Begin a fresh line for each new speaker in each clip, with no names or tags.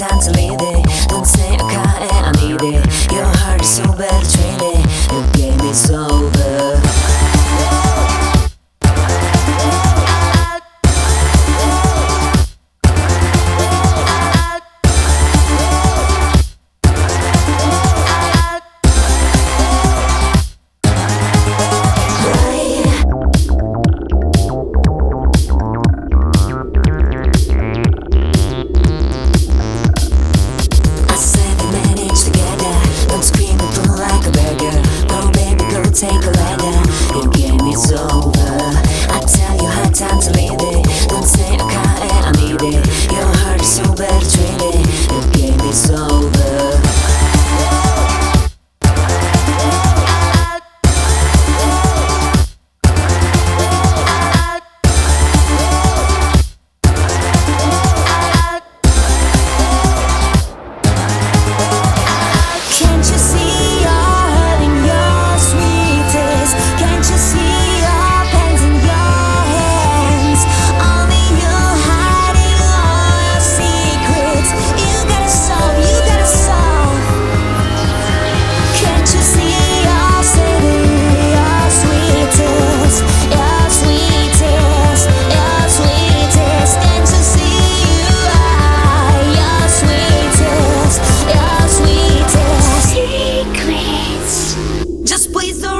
time to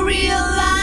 realize